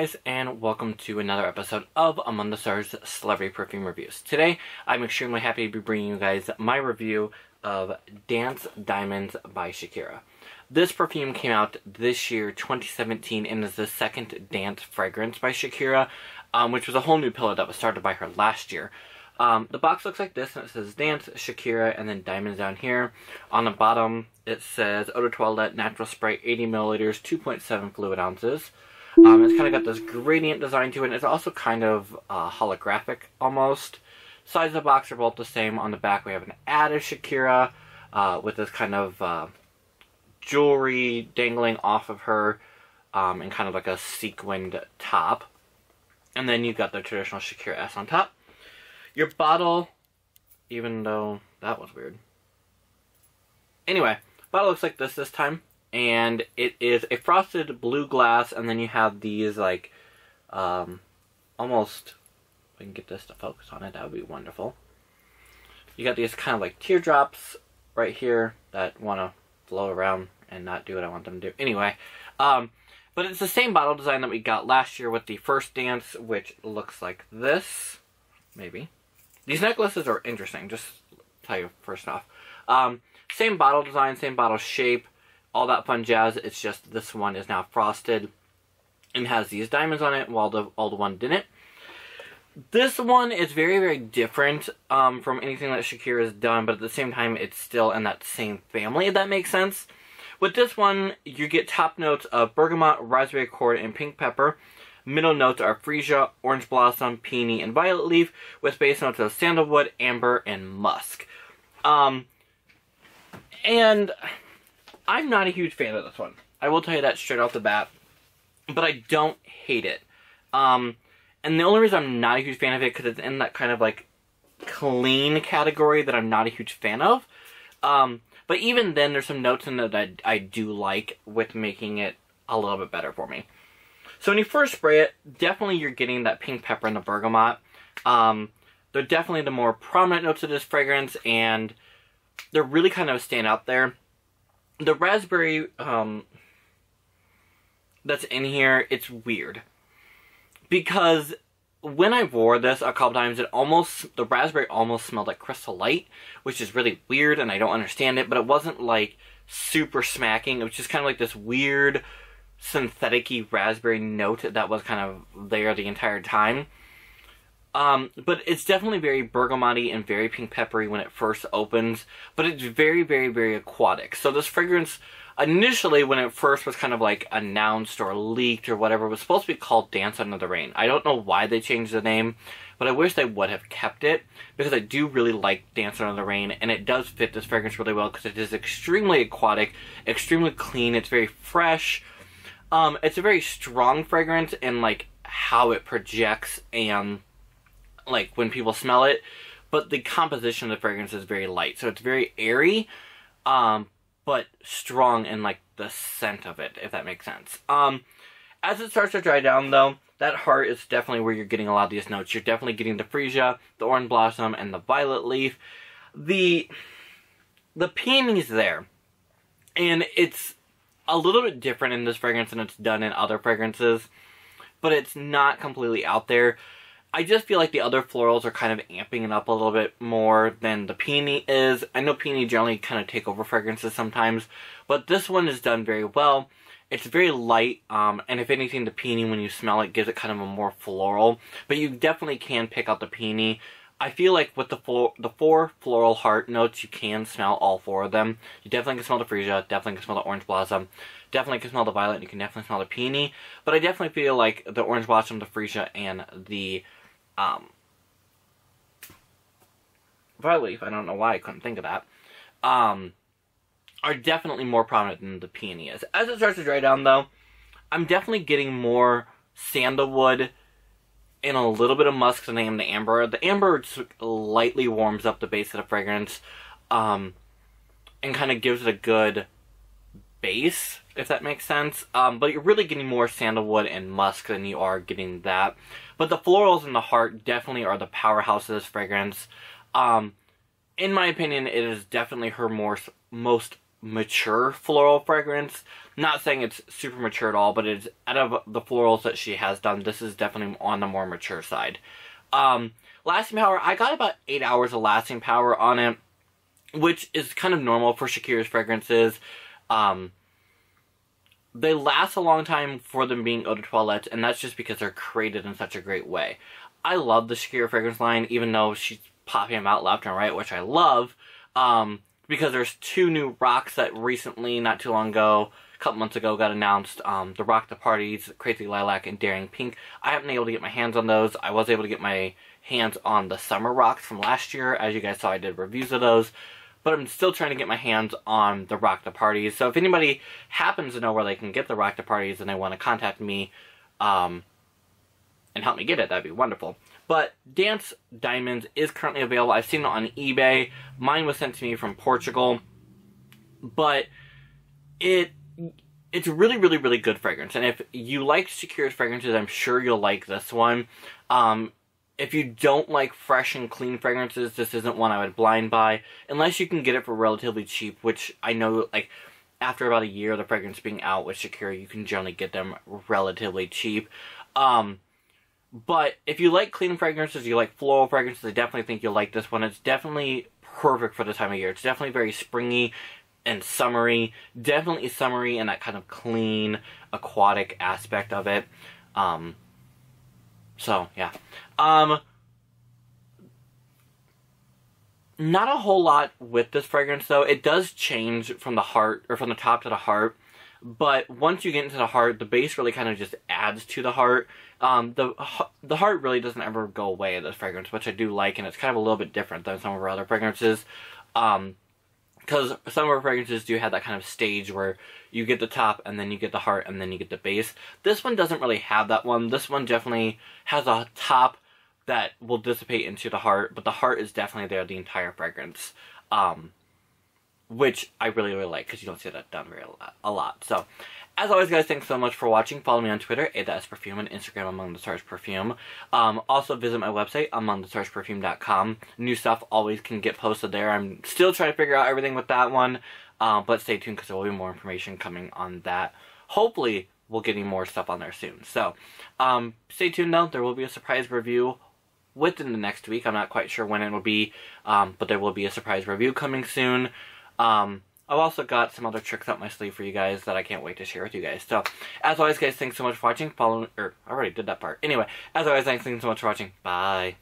guys, and welcome to another episode of Among the Stars Celebrity Perfume Reviews. Today, I'm extremely happy to be bringing you guys my review of Dance Diamonds by Shakira. This perfume came out this year, 2017, and is the second dance fragrance by Shakira, um, which was a whole new pillar that was started by her last year. Um, the box looks like this, and it says Dance, Shakira, and then Diamonds down here. On the bottom, it says Eau de Toilette Natural Spray 80 milliliters, 2.7 fluid ounces. Um, it's kind of got this gradient design to it, and it's also kind of uh, holographic almost. Size of the box are both the same. On the back, we have an ad of Shakira uh, with this kind of uh, jewelry dangling off of her um, and kind of like a sequined top. And then you've got the traditional Shakira S on top. Your bottle, even though that was weird. Anyway, bottle looks like this this time. And it is a frosted blue glass, and then you have these, like, um, almost, if I can get this to focus on it, that would be wonderful. You got these kind of like teardrops right here that want to flow around and not do what I want them to do. Anyway, um, but it's the same bottle design that we got last year with the first dance, which looks like this. Maybe. These necklaces are interesting, just tell you first off. Um, same bottle design, same bottle shape, all that fun jazz. It's just this one is now frosted and has these diamonds on it, while the old one didn't. This one is very, very different um, from anything that Shakira has done, but at the same time, it's still in that same family, if that makes sense. With this one, you get top notes of bergamot, raspberry accord, and pink pepper. Middle notes are freesia, orange blossom, peony, and violet leaf, with base notes of sandalwood, amber, and musk. Um, and I'm not a huge fan of this one. I will tell you that straight off the bat. But I don't hate it. Um, and the only reason I'm not a huge fan of it, because it's in that kind of like clean category that I'm not a huge fan of. Um, but even then, there's some notes in it that I, I do like with making it a little bit better for me. So when you first spray it, definitely you're getting that pink pepper and the bergamot. Um, they're definitely the more prominent notes of this fragrance, and they're really kind of stand out there. The raspberry um, that's in here, it's weird. Because when I wore this a couple times, it almost, the raspberry almost smelled like Crystal Light, which is really weird and I don't understand it, but it wasn't like super smacking. It was just kind of like this weird synthetic raspberry note that was kind of there the entire time. Um, but it's definitely very bergamoty and very pink peppery when it first opens, but it's very, very, very aquatic. So this fragrance, initially when it first was kind of like announced or leaked or whatever, was supposed to be called Dance Under the Rain. I don't know why they changed the name, but I wish they would have kept it because I do really like Dance Under the Rain and it does fit this fragrance really well because it is extremely aquatic, extremely clean, it's very fresh. Um, it's a very strong fragrance and like how it projects and like when people smell it, but the composition of the fragrance is very light. So it's very airy, um, but strong in like the scent of it, if that makes sense. Um, as it starts to dry down though, that heart is definitely where you're getting a lot of these notes. You're definitely getting the freesia, the orange blossom, and the violet leaf. The the peony's there. And it's a little bit different in this fragrance than it's done in other fragrances, but it's not completely out there. I just feel like the other florals are kind of amping it up a little bit more than the peony is. I know peony generally kind of take over fragrances sometimes, but this one is done very well. It's very light, um, and if anything, the peony, when you smell it, gives it kind of a more floral. But you definitely can pick out the peony. I feel like with the four, the four floral heart notes, you can smell all four of them. You definitely can smell the freesia, definitely can smell the orange blossom, definitely can smell the violet, and you can definitely smell the peony. But I definitely feel like the orange blossom, the freesia, and the um, Leaf, I don't know why I couldn't think of that, um, are definitely more prominent than the peony is. As it starts to dry down, though, I'm definitely getting more sandalwood and a little bit of musk than I am the amber. The amber lightly warms up the base of the fragrance um, and kind of gives it a good base, if that makes sense. Um, but you're really getting more sandalwood and musk than you are getting that. But the florals and the heart definitely are the powerhouse of this fragrance. Um, in my opinion, it is definitely her more, most mature floral fragrance. Not saying it's super mature at all, but it's out of the florals that she has done, this is definitely on the more mature side. Um, lasting power, I got about 8 hours of lasting power on it, which is kind of normal for Shakira's fragrances. Um, they last a long time for them being eau de toilette, and that's just because they're created in such a great way. I love the Shakira fragrance line, even though she's popping them out left and right, which I love, um, because there's two new rocks that recently, not too long ago, a couple months ago, got announced. Um, the Rock the Parties, Crazy Lilac, and Daring Pink. I haven't been able to get my hands on those. I was able to get my hands on the Summer Rocks from last year. As you guys saw, I did reviews of those but I'm still trying to get my hands on the Rock the Parties. So if anybody happens to know where they can get the Rock the Parties and they want to contact me um, and help me get it, that'd be wonderful. But Dance Diamonds is currently available. I've seen it on eBay. Mine was sent to me from Portugal. But it it's really, really, really good fragrance. And if you like Shakira's fragrances, I'm sure you'll like this one. Um, if you don't like fresh and clean fragrances, this isn't one I would blind buy. Unless you can get it for relatively cheap, which I know, like, after about a year of the fragrance being out with Shakira, you can generally get them relatively cheap. Um, but if you like clean fragrances, you like floral fragrances, I definitely think you'll like this one. It's definitely perfect for the time of year. It's definitely very springy and summery. Definitely summery and that kind of clean, aquatic aspect of it. Um, so, yeah. Um, not a whole lot with this fragrance, though. It does change from the heart, or from the top to the heart. But once you get into the heart, the base really kind of just adds to the heart. Um, the the heart really doesn't ever go away in this fragrance, which I do like, and it's kind of a little bit different than some of our other fragrances. Um, because some of our fragrances do have that kind of stage where you get the top and then you get the heart and then you get the base. This one doesn't really have that one. This one definitely has a top that will dissipate into the heart, but the heart is definitely there the entire fragrance. Um, which I really, really like because you don't see that done very a lot. So, as always, guys, thanks so much for watching. Follow me on Twitter, Ada Perfume, and Instagram, Among the Stars Perfume. Um, also, visit my website, amongthestarsperfume.com. New stuff always can get posted there. I'm still trying to figure out everything with that one, uh, but stay tuned because there will be more information coming on that. Hopefully, we'll getting more stuff on there soon. So, um, stay tuned though. There will be a surprise review within the next week. I'm not quite sure when it will be, um, but there will be a surprise review coming soon. Um, I've also got some other tricks up my sleeve for you guys that I can't wait to share with you guys. So, as always, guys, thanks so much for watching. Follow, or I already did that part. Anyway, as always, thanks so much for watching. Bye.